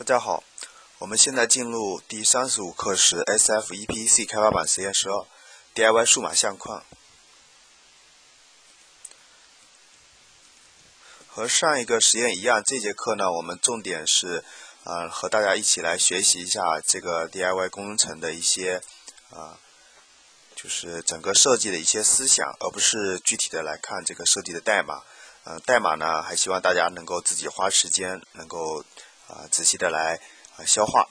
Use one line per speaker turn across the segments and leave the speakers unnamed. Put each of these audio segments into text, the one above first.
大家好，我们现在进入第三十五课时 SFEPC 开发版实验十二 DIY 数码相框。和上一个实验一样，这节课呢，我们重点是，呃，和大家一起来学习一下这个 DIY 工程的一些，啊，就是整个设计的一些思想，而不是具体的来看这个设计的代码。嗯，代码呢，还希望大家能够自己花时间，能够。啊，仔细的来啊消化。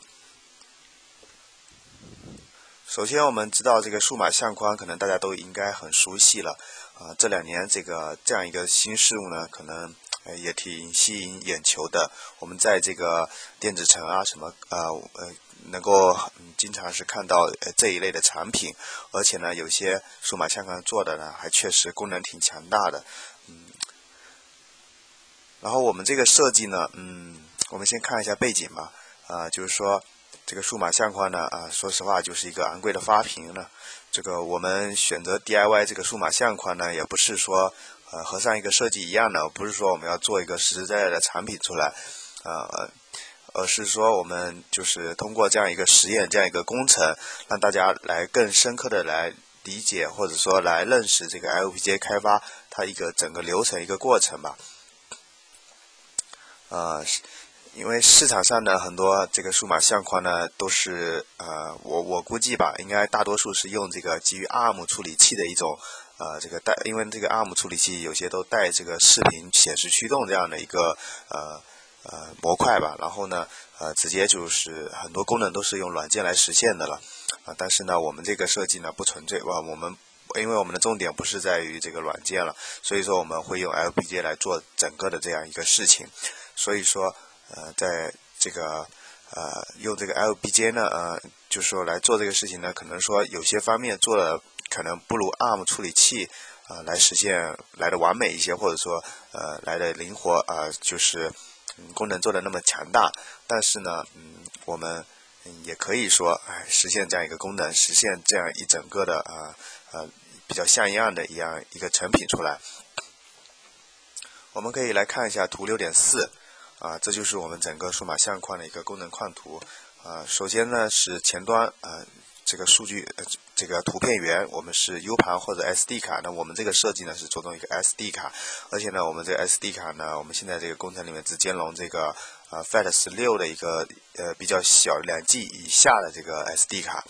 首先，我们知道这个数码相框，可能大家都应该很熟悉了。啊，这两年这个这样一个新事物呢，可能也挺吸引眼球的。我们在这个电子城啊，什么呃呃，能够经常是看到这一类的产品，而且呢，有些数码相框做的呢，还确实功能挺强大的。嗯，然后我们这个设计呢，嗯。我们先看一下背景吧，啊，就是说这个数码相框呢，啊，说实话就是一个昂贵的发明呢。这个我们选择 DIY 这个数码相框呢，也不是说呃和上一个设计一样的，不是说我们要做一个实实在在的产品出来，呃，而是说我们就是通过这样一个实验，这样一个工程，让大家来更深刻的来理解或者说来认识这个 LPG 开发它一个整个流程一个过程吧，啊。因为市场上的很多这个数码相框呢，都是呃，我我估计吧，应该大多数是用这个基于 ARM 处理器的一种呃，这个带，因为这个 ARM 处理器有些都带这个视频显示驱动这样的一个呃呃模块吧，然后呢呃直接就是很多功能都是用软件来实现的了啊，但是呢我们这个设计呢不纯粹哇，我们因为我们的重点不是在于这个软件了，所以说我们会用 LPG 来做整个的这样一个事情，所以说。呃，在这个呃用这个 LBJ 呢，呃，就是说来做这个事情呢，可能说有些方面做的可能不如 ARM 处理器啊来实现来的完美一些，或者说呃来的灵活啊，就是功能做的那么强大。但是呢，嗯，我们也可以说，哎，实现这样一个功能，实现这样一整个的啊呃比较像样的一样一个成品出来。我们可以来看一下图六点四。啊，这就是我们整个数码相框的一个功能框图。啊，首先呢是前端，啊，这个数据，呃，这个图片源我们是 U 盘或者 SD 卡。那我们这个设计呢是着重一个 SD 卡，而且呢我们这个 SD 卡呢，我们现在这个工程里面只兼容这个呃 FAT 十六的一个呃比较小两 G 以下的这个 SD 卡。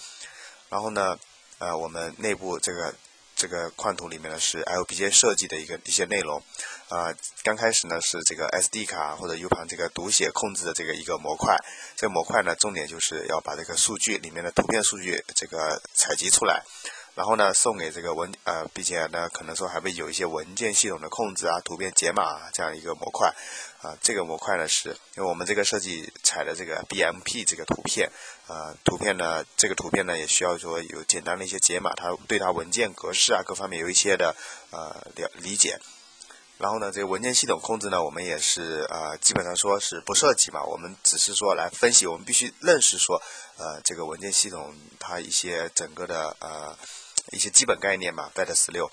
然后呢，呃，我们内部这个。这个框图里面呢是 LPG 设计的一个一些内容，啊，刚开始呢是这个 SD 卡或者 U 盘这个读写控制的这个一个模块，这个模块呢重点就是要把这个数据里面的图片数据这个采集出来。然后呢，送给这个文呃，并且呢，可能说还会有一些文件系统的控制啊，图片解码这样一个模块啊。这个模块呢，是因为我们这个设计采的这个 BMP 这个图片啊，图片呢，这个图片呢也需要说有简单的一些解码，它对它文件格式啊各方面有一些的呃了理解。然后呢，这个文件系统控制呢，我们也是呃基本上说是不涉及嘛，我们只是说来分析，我们必须认识说呃这个文件系统它一些整个的呃。一些基本概念嘛，FAT 十六，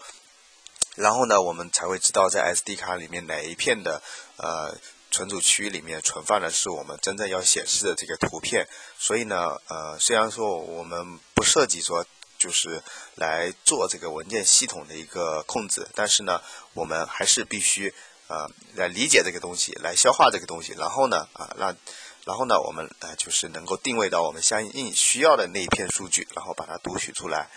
然后呢，我们才会知道在 SD 卡里面哪一片的呃存储区域里面存放的是我们真正要显示的这个图片。所以呢，呃，虽然说我们不涉及说就是来做这个文件系统的一个控制，但是呢，我们还是必须呃来理解这个东西，来消化这个东西，然后呢，啊让然后呢，我们呃就是能够定位到我们相应需要的那一片数据，然后把它读取出来。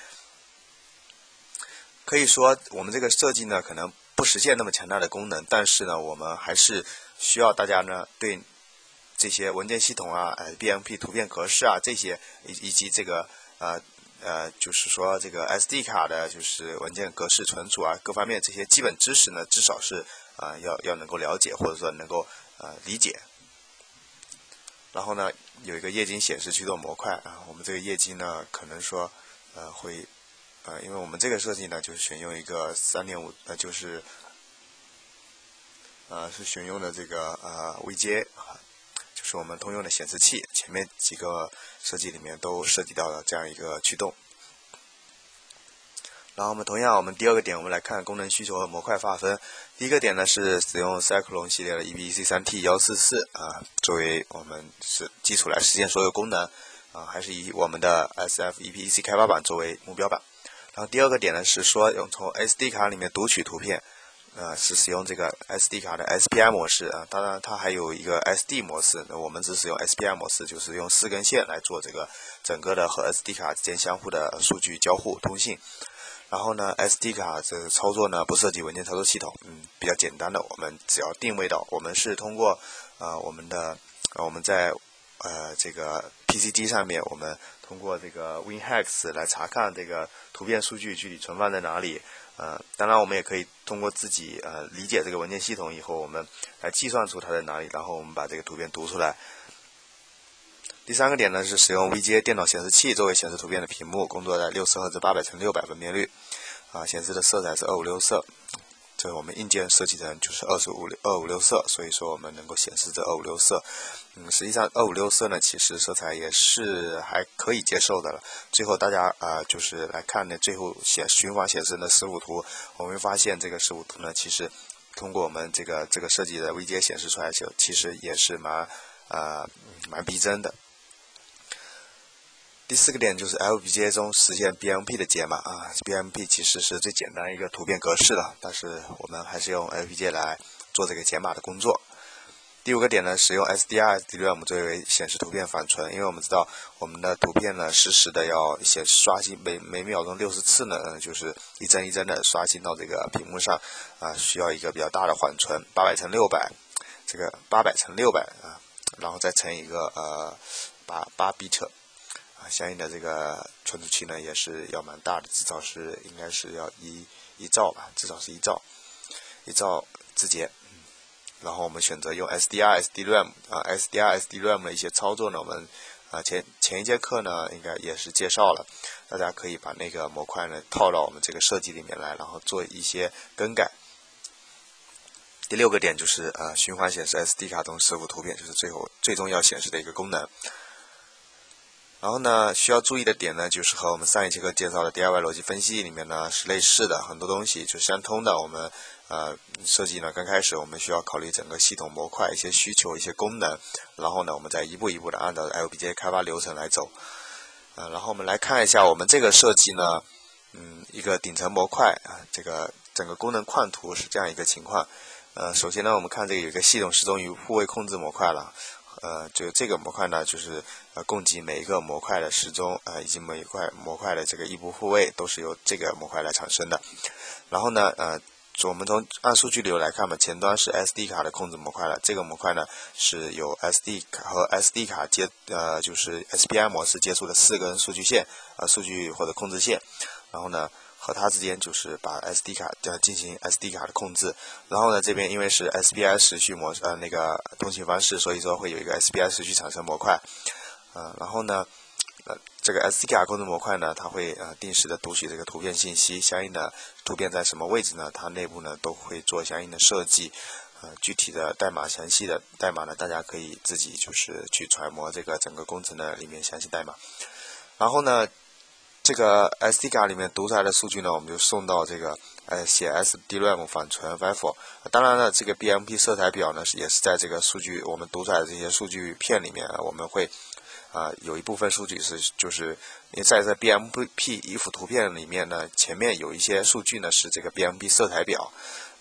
可以说，我们这个设计呢，可能不实现那么强大的功能，但是呢，我们还是需要大家呢，对这些文件系统啊、呃 BMP 图片格式啊这些，以以及这个呃呃，就是说这个 SD 卡的，就是文件格式存储啊各方面这些基本知识呢，至少是啊要要能够了解，或者说能够呃理解。然后呢，有一个液晶显示驱动模块啊，我们这个液晶呢，可能说呃会。呃，因为我们这个设计呢，就是选用一个三点五，呃，就是，呃，是选用的这个呃 VGA，是我们通用的显示器。前面几个设计里面都涉及到了这样一个驱动。然后我们同样，我们第二个点，我们来看功能需求和模块划分。第一个点呢是使用 Cyclone 系列的 EBC 3T 幺四四啊，作为我们是基础来实现所有功能啊，还是以我们的 SF EPEC 开发版作为目标版。然后第二个点呢是说用从 SD 卡里面读取图片，呃，是使用这个 SD 卡的 SPI 模式啊。当然它还有一个 SD 模式，那我们只使用 SPI 模式，就是用四根线来做这个整个的和 SD 卡之间相互的数据交互通信。然后呢，SD 卡这个操作呢不涉及文件操作系统，嗯，比较简单的，我们只要定位到，我们是通过呃我们的我们在呃这个 PC 机上面，我们通过这个 WinHex 来查看这个图片数据具体存放在哪里，呃，当然我们也可以通过自己呃理解这个文件系统以后，我们来计算出它在哪里，然后我们把这个图片读出来。第三个点呢是使用 VGA 电脑显示器作为显示图片的屏幕，工作在六十赫兹八百乘六百分辨率，啊，显示的色彩是二五六色，这我们硬件设计成就是二十五六二五六色，所以说我们能够显示这二五六色。嗯，实际上二五六色呢，其实色彩也是还可以接受的了。最后大家啊，就是来看呢，最后显循环显示的十五图，我们发现这个十五图呢，其实通过我们这个这个设计的 VGA 显示出来就其实也是蛮啊蛮逼真的。第四个点就是 LBGA 中实现 BMP 的解码啊，BMP 其实是最简单一个图片格式的，但是我们还是用 LBGA 来做这个解码的工作。第五个点呢，使用 SDR、SDRAM 作为显示图片缓存，因为我们知道我们的图片呢实时的要显示刷新，每每秒钟六十次呢，就是一帧一帧的刷新到这个屏幕上啊，需要一个比较大的缓存，八百乘六百，这个八百乘六百啊，然后再乘一个呃八八 bit。啊，相应的这个存储器呢也是要蛮大的，至少是应该是要一一兆吧，至少是一兆，一兆字节。然后我们选择用 SDR SDRAM 啊，SDR SDRAM 的一些操作呢，我们啊前前一节课呢应该也是介绍了，大家可以把那个模块呢套到我们这个设计里面来，然后做一些更改。第六个点就是呃循环显示 SD 卡中十幅图片，就是最后最终要显示的一个功能。然后呢，需要注意的点呢，就是和我们上一节课介绍的 DIY 逻辑分析里面呢是类似的，很多东西就相通的。我们呃设计呢，刚开始我们需要考虑整个系统模块一些需求、一些功能，然后呢，我们再一步一步的按照 LBJ 开发流程来走。呃，然后我们来看一下我们这个设计呢，嗯，一个顶层模块啊，这个整个功能框图是这样一个情况。呃，首先呢，我们看这个有一个系统时钟与护卫控制模块了。呃，就这个模块呢，就是供给每一个模块的时钟，呃，以及每一块模块的这个异步护卫，都是由这个模块来产生的。然后呢，呃，我们从按数据流来看嘛，前端是 SD 卡的控制模块了，这个模块呢是由 SD 卡和 SD 卡接，呃，就是 SPI 模式接触的四根数据线，呃，数据或者控制线。然后呢。和它之间就是把 SD 卡呃进行 SD 卡的控制，然后呢这边因为是 SPI 时序模呃那个通信方式，所以说会有一个 SPI 时序产生模块，呃然后呢呃这个 SD 卡控制模块呢它会呃定时的读取这个图片信息，相应的图片在什么位置呢？它内部呢都会做相应的设计，呃具体的代码详细的代码呢大家可以自己就是去揣摩这个整个工程的里面详细代码，然后呢。这个 SD 卡里面读出来的数据呢，我们就送到这个呃写 SDRAM 反存 FIFO。当然了，这个 BMP 色彩表呢，也是在这个数据我们读出来的这些数据片里面，我们会啊有一部分数据是就是你在这 BMP 一幅图片里面呢，前面有一些数据呢是这个 BMP 色彩表，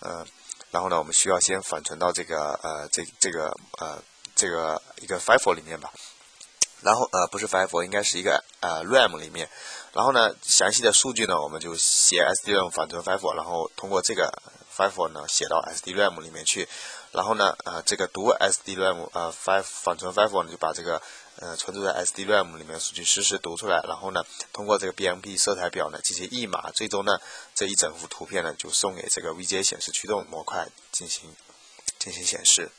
嗯，然后呢，我们需要先缓存到这个呃这这个呃这个一个 FIFO 里面吧。然后呃不是 FIFO，应该是一个呃 RAM 里面。然后呢，详细的数据呢，我们就写 SDRAM 缓存 FIFO，然后通过这个 FIFO 呢写到 SDRAM 里面去。然后呢，呃，这个读 SDRAM 呃 FIFO 缓存 FIFO 呢就把这个呃存储在 SDRAM 里面数据实时读出来。然后呢，通过这个 BMP 色彩表呢进行译码，最终呢这一整幅图片呢就送给这个 VGA 显示驱动模块进行进行显示。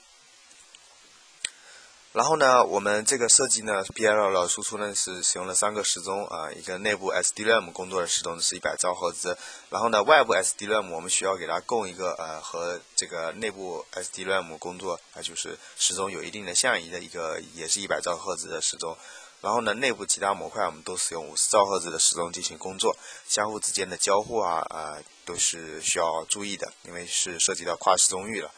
然后呢，我们这个设计呢，PL 输出呢是使用了三个时钟啊，一个内部 SDRAM 工作的时钟是一百兆赫兹，然后呢，外部 SDRAM 我们需要给它供一个呃和这个内部 SDRAM 工作啊，就是时钟有一定的相宜的一个，也是一百兆赫兹的时钟，然后呢，内部其他模块我们都使用五十兆赫兹的时钟进行工作，相互之间的交互啊啊都是需要注意的，因为是涉及到跨时钟域了。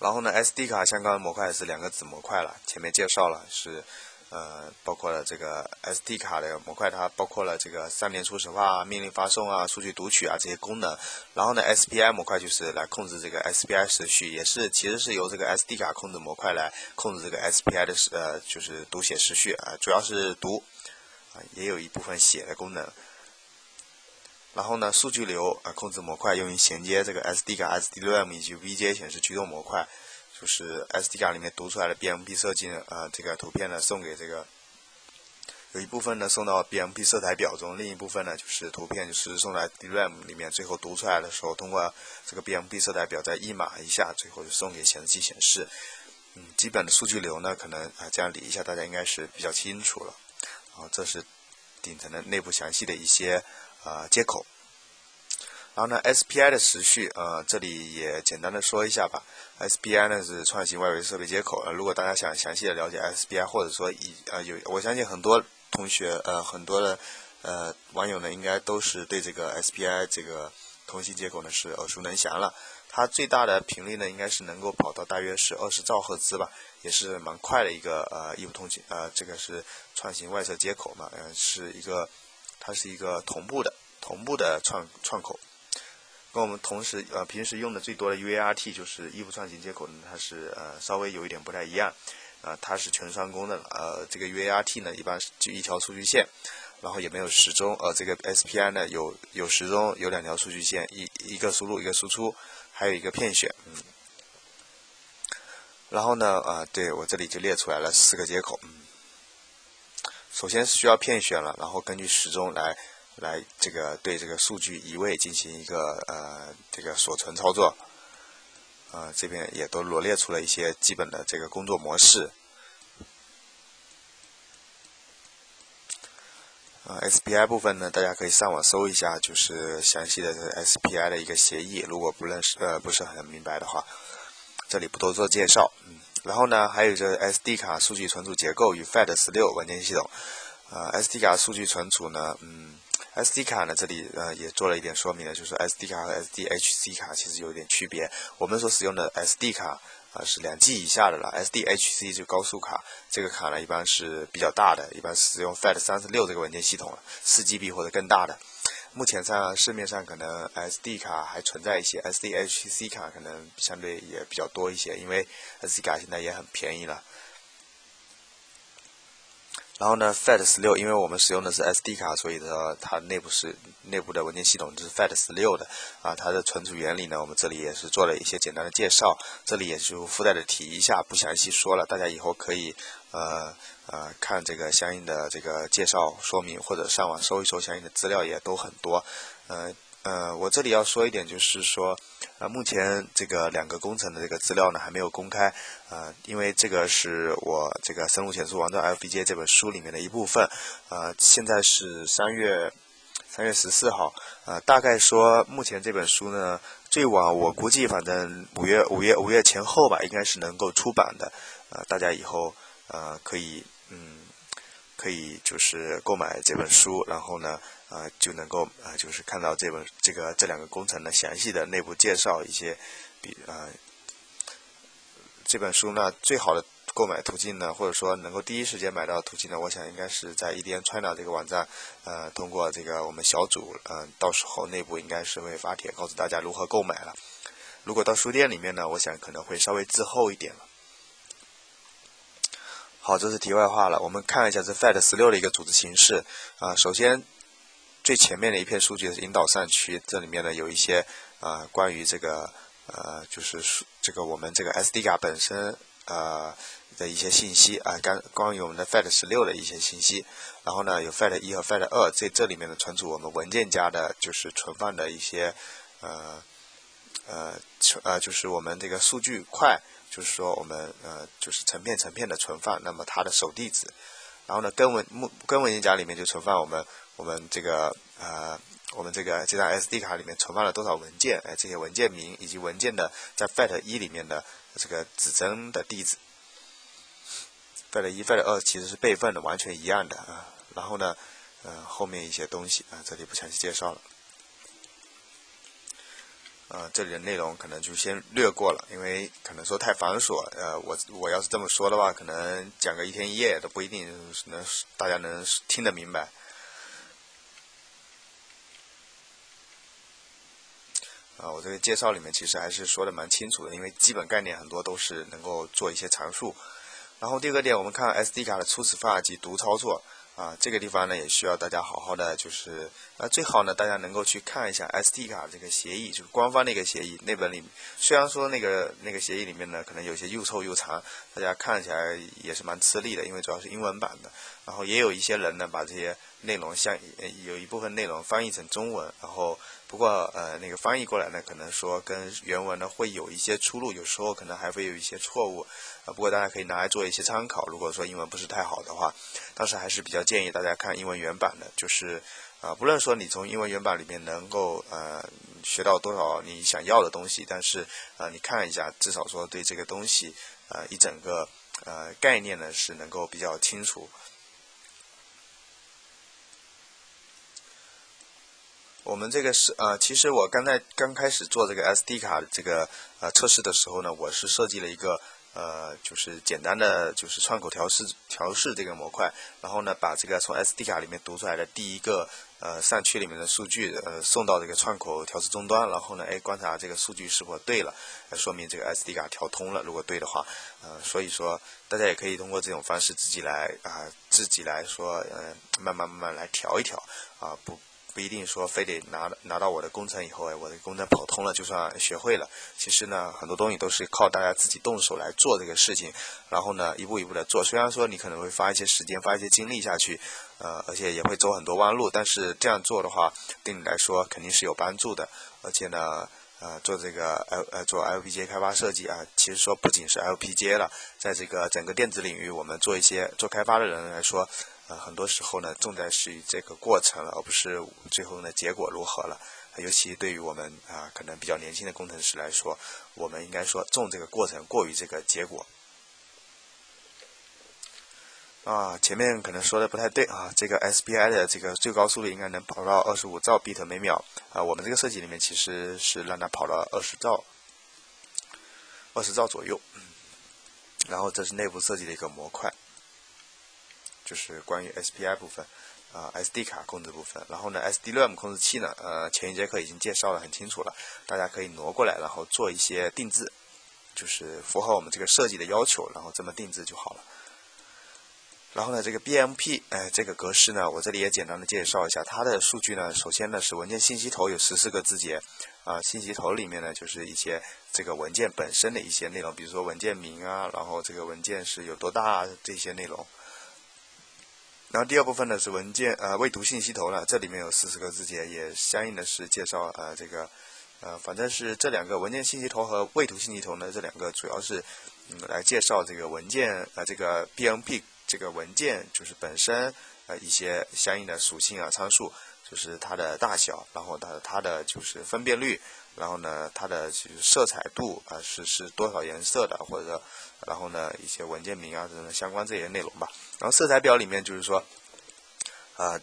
然后呢，SD 卡相关的模块是两个子模块了，前面介绍了是。呃，包括了这个 SD 卡的模块，它包括了这个三联初始化、命令发送啊、数据读取啊这些功能。然后呢，SPI 模块就是来控制这个 SPI 时序，也是其实是由这个 SD 卡控制模块来控制这个 SPI 的时呃，就是读写时序啊，主要是读啊，也有一部分写的功能。然后呢，数据流啊控制模块用于衔接这个 SD 卡、SDRAM 以及 VGA 显示驱动模块。就是 SD 卡里面读出来的 BMP 设计呢，呃，这个图片呢送给这个，有一部分呢送到 BMP 色彩表中，另一部分呢就是图片就是送来 DRAM 里面，最后读出来的时候，通过这个 BMP 色彩表再译码一下，最后就送给显示器显示。嗯，基本的数据流呢，可能啊这样理一下，大家应该是比较清楚了。然后这是顶层的内部详细的一些啊接口。然后呢，SPI 的时序，呃，这里也简单的说一下吧。SPI 呢是创新外围设备接口。呃，如果大家想详细的了解 SPI，或者说以呃有，我相信很多同学，呃，很多的呃网友呢，应该都是对这个 SPI 这个通信接口呢是耳熟能详了。它最大的频率呢，应该是能够跑到大约是二十兆赫兹吧，也是蛮快的一个呃异步通信，呃，这个是创新外设接口嘛，呃，是一个，它是一个同步的同步的串串口。跟我们同时呃平时用的最多的 UART 就是异步串行接口呢，它是呃稍微有一点不太一样，啊它是全双工的，呃这个 UART 呢一般是就一条数据线，然后也没有时钟，呃这个 SPI 呢有有时钟，有两条数据线，一一个输入一个输出，还有一个片选，嗯，然后呢啊对我这里就列出来了四个接口，嗯，首先是需要片选了，然后根据时钟来。来，这个对这个数据移位进行一个呃这个锁存操作，呃这边也都罗列出了一些基本的这个工作模式。呃 SPI 部分呢，大家可以上网搜一下，就是详细的 SPI 的一个协议。如果不认识呃不是很明白的话，这里不多做介绍。嗯，然后呢，还有这 SD 卡数据存储结构与 FAT 十六文件系统。呃，SD 卡数据存储呢，嗯。SD 卡呢，这里呃也做了一点说明的，就是 SD 卡和 SDHC 卡其实有一点区别。我们所使用的 SD 卡啊是两 G 以下的了，SDHC 就高速卡，这个卡呢一般是比较大的，一般使用 FAT 三十六这个文件系统了，四 GB 或者更大的。目前上市面上可能 SD 卡还存在一些，SDHC 卡可能相对也比较多一些，因为 SD 卡现在也很便宜了。然后呢，FAT 十六，因为我们使用的是 SD 卡，所以呢，它内部是内部的文件系统就是 FAT 十六的啊。它的存储原理呢，我们这里也是做了一些简单的介绍，这里也就附带的提一下，不详细说了。大家以后可以呃呃看这个相应的这个介绍说明，或者上网搜一搜相应的资料，也都很多，呃。呃，我这里要说一点，就是说，呃，目前这个两个工程的这个资料呢还没有公开，呃，因为这个是我这个《深入浅出王者 FPG》这本书里面的一部分，呃，现在是三月三月十四号，呃，大概说目前这本书呢，最晚我估计反正五月五月五月前后吧，应该是能够出版的，呃，大家以后呃可以嗯可以就是购买这本书，然后呢。呃，就能够呃，就是看到这本这个这两个工程的详细的内部介绍一些，比啊这本书呢最好的购买途径呢，或者说能够第一时间买到途径呢，我想应该是在 EDN China 这个网站，呃，通过这个我们小组，嗯，到时候内部应该是会发帖告诉大家如何购买了。如果到书店里面呢，我想可能会稍微滞后一点了。好，这是题外话了，我们看一下这 FAT 十六的一个组织形式啊，首先。最前面的一片数据是引导扇区，这里面呢有一些啊关于这个呃就是这个我们这个 SD 卡本身呃的一些信息。啊，关关于我们的 FAT 十六的一些信息，然后呢有 FAT 一和 FAT 二这这里面的存储我们文件夹的就是存放的一些呃呃呃就是我们这个数据块，就是说我们呃就是成片成片的存放，那么它的首地址，然后呢根文目根文件夹里面就存放我们。我们这个呃，我们这个这张 SD 卡里面存放了多少文件？哎，这些文件名以及文件的在 FAT 一里面的这个指针的地址。，FAT 一、FAT 二其实是备份的，完全一样的啊。然后呢，呃，后面一些东西啊，这里不详细介绍了。呃，这里的内容可能就先略过了，因为可能说太繁琐。呃，我我要是这么说的话，可能讲个一天一夜都不一定能大家能听得明白。啊，我这个介绍里面其实还是说的蛮清楚的，因为基本概念很多都是能够做一些阐述。然后第二个点，我们看 SD 卡的初始化及读操作。啊，这个地方呢也需要大家好好的，就是啊，最好呢大家能够去看一下 SD 卡这个协议，就是官方那个协议那本里，虽然说那个那个协议里面呢可能有些又臭又长，大家看起来也是蛮吃力的，因为主要是英文版的。然后也有一些人呢把这些内容像有一部分内容翻译成中文，然后。不过，呃，那个翻译过来呢，可能说跟原文呢会有一些出入，有时候可能还会有一些错误，啊，不过大家可以拿来做一些参考。如果说英文不是太好的话，当时还是比较建议大家看英文原版的，就是，啊，不论说你从英文原版里面能够呃学到多少你想要的东西，但是啊，你看一下，至少说对这个东西，呃，一整个呃概念呢是能够比较清楚。我们这个是呃，其实我刚才刚开始做这个 SD 卡这个呃测试的时候呢，我是设计了一个呃，就是简单的就是串口调试调试这个模块，然后呢把这个从 SD 卡里面读出来的第一个呃扇区里面的数据呃送到这个串口调试终端，然后呢哎观察这个数据是否对了，说明这个 SD 卡调通了，如果对的话，呃所以说大家也可以通过这种方式自己来啊自己来说呃慢慢慢慢来调一调啊不。不一定说非得拿拿到我的工程以后，哎，我的工程跑通了就算学会了。其实呢，很多东西都是靠大家自己动手来做这个事情，然后呢，一步一步的做。虽然说你可能会花一些时间、花一些精力下去，呃，而且也会走很多弯路，但是这样做的话，对你来说肯定是有帮助的。而且呢，呃，做这个 L 呃做 LPGA 开发设计啊，其实说不仅是 LPGA 了，在这个整个电子领域，我们做一些做开发的人来说。呃，很多时候呢，重在是这个过程，而不是最后的结果如何了。尤其对于我们啊，可能比较年轻的工程师来说，我们应该说重这个过程，过于这个结果。啊，前面可能说的不太对啊，这个 SPI 的这个最高速率应该能跑到二十五兆 bit 每秒啊。我们这个设计里面其实是让它跑到二十兆，二十兆左右。然后这是内部设计的一个模块。就是关于 SPI 部分，啊，SD 卡控制部分，然后呢，SDRAM 控制器呢，呃，前一节课已经介绍的很清楚了，大家可以挪过来，然后做一些定制，就是符合我们这个设计的要求，然后这么定制就好了。然后呢，这个 BMP，哎，这个格式呢，我这里也简单的介绍一下，它的数据呢，首先呢是文件信息头有十四个字节，啊，信息头里面呢就是一些这个文件本身的一些内容，比如说文件名啊，然后这个文件是有多大这些内容。然后第二部分呢是文件呃未读信息头呢，这里面有四十个字节，也相应的是介绍呃这个呃反正是这两个文件信息头和未读信息头呢这两个主要是嗯来介绍这个文件呃这个 BMP 这个文件就是本身呃一些相应的属性啊参数，就是它的大小，然后它它的就是分辨率，然后呢它的色彩度啊是是多少颜色的或者。然后呢，一些文件名啊等等相关这些内容吧。然后色彩表里面就是说，啊，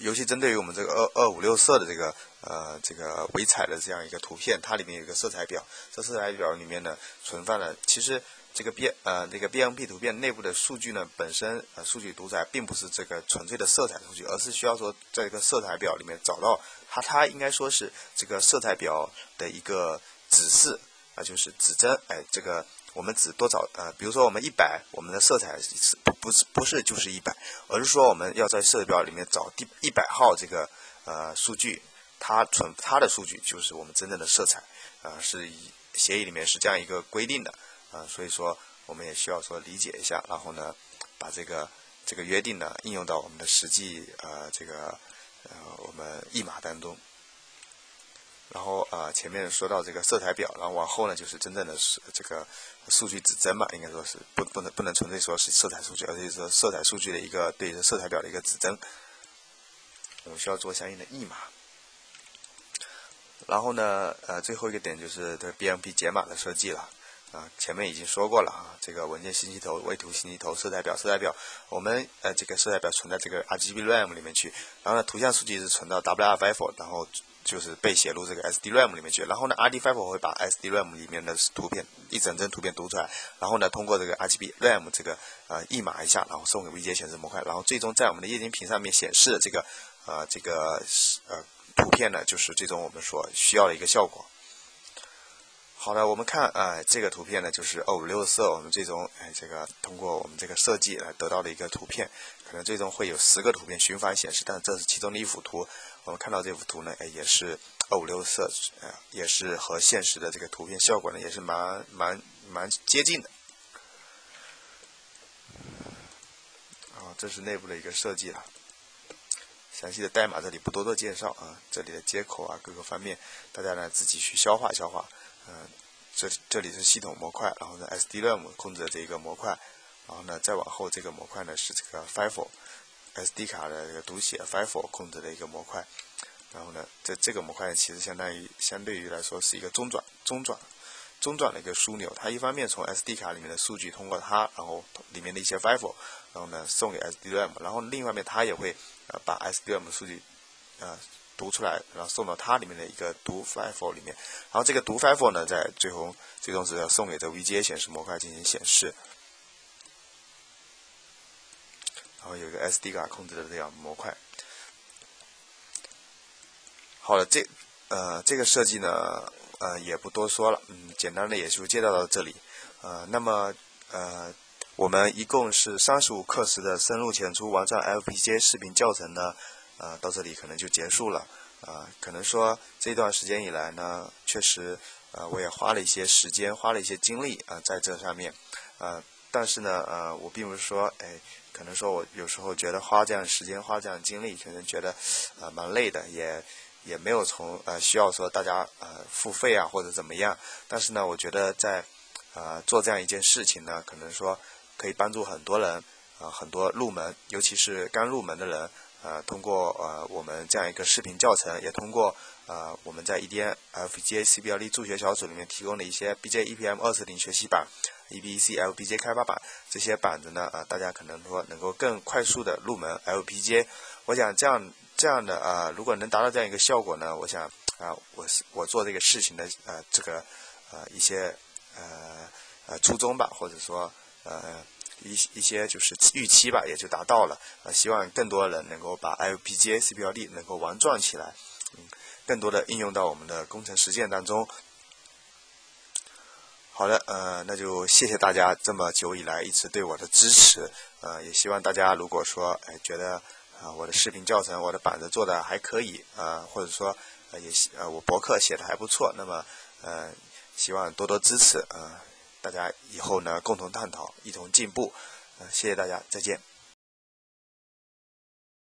尤其针对于我们这个二二五六色的这个呃这个微彩的这样一个图片，它里面有一个色彩表。这色彩表里面呢，存放了其实这个 B 呃这个 BMP 图片内部的数据呢，本身呃数据读载并不是这个纯粹的色彩数据，而是需要说在这个色彩表里面找到它，它应该说是这个色彩表的一个指示啊，就是指针，哎这个。我们只多找呃，比如说我们一百，我们的色彩是不不是不是就是一百，而是说我们要在色彩表里面找第一百号这个呃数据，它存它的数据就是我们真正的色彩，啊，是以协议里面是这样一个规定的，啊，所以说我们也需要说理解一下，然后呢，把这个这个约定呢应用到我们的实际呃这个呃我们译码当中。然后啊，前面说到这个色彩表，然后往后呢就是真正的这个数据指针嘛，应该说是不不能不能纯粹说是色彩数据，而是说色彩数据的一个对色彩表的一个指针。我们需要做相应的译码。然后呢，呃，最后一个点就是对 BMP 解码的设计了。啊，前面已经说过了啊，这个文件信息头、位图信息头、色代表、色代表，我们呃这个色代表存在这个 RGB RAM 里面去，然后呢图像数据是存到 WRFF，然后就是被写入这个 SDRAM 里面去，然后呢 RDFF 会把 SDRAM 里面的图片一整帧图片读出来，然后呢通过这个 RGB RAM 这个呃译码一下，然后送给 VGA 显示模块，然后最终在我们的液晶屏上面显示这个呃这个呃图片呢，就是最终我们所需要的一个效果。好的，我们看啊，这个图片呢，就是二五六色，我们最终哎，这个通过我们这个设计来得到的一个图片，可能最终会有十个图片循环显示，但这是其中的一幅图。我们看到这幅图呢，哎，也是二五六色，呃，也是和现实的这个图片效果呢，也是蛮蛮蛮接近的。啊，这是内部的一个设计了，详细的代码这里不多做介绍啊，这里的接口啊，各个方面，大家呢自己去消化消化。嗯，这这里是系统模块，然后呢，SDRAM 控制的这一个模块，然后呢，再往后这个模块呢是这个 FIFO，SD 卡的这个读写 FIFO 控制的一个模块，然后呢，这这个模块其实相当于相对于来说是一个中转中转中转的一个枢纽，它一方面从 SD 卡里面的数据通过它，然后里面的一些 FIFO，然后呢送给 SDRAM，然后另一方面它也会呃把 SDRAM 数据呃。读出来，然后送到它里面的一个读 FIFO 里面，然后这个读 FIFO 呢，在最后最终是要送给这 VGA 显示模块进行显示，然后有一个 SD 卡控制的这样模块。好了，这呃这个设计呢，呃也不多说了，嗯，简单的也就介绍到这里，呃，那么呃我们一共是三十五课时的深入浅出完善 FPGA 视频教程呢。啊，到这里可能就结束了。啊，可能说这段时间以来呢，确实，呃，我也花了一些时间，花了一些精力啊，在这上面。呃，但是呢，呃，我并不是说，哎，可能说我有时候觉得花这样时间，花这样精力，可能觉得，呃，蛮累的，也也没有从呃需要说大家呃付费啊或者怎么样。但是呢，我觉得在，呃，做这样一件事情呢，可能说可以帮助很多人，啊，很多入门，尤其是刚入门的人。呃，通过呃我们这样一个视频教程，也通过呃我们在 EDN FPGA CBLD 助学小组里面提供的一些 BJ EPM 二四零学习版、EBC LBJ 开发版这些板子呢，呃大家可能说能够更快速的入门 FPGA。我想这样这样的啊，如果能达到这样一个效果呢，我想啊，我是我做这个事情的呃这个呃一些呃呃初衷吧，或者说呃。一一些就是预期吧，也就达到了。呃，希望更多人能够把 FPGA CPLD 能够玩转起来，嗯，更多的应用到我们的工程实践当中。好的，呃，那就谢谢大家这么久以来一直对我的支持。呃，也希望大家如果说哎觉得啊我的视频教程、我的板子做的还可以啊，或者说呃也呃我博客写的还不错，那么呃希望多多支持啊。大家以后呢，共同探讨，一同进步。嗯，谢谢大家，再见。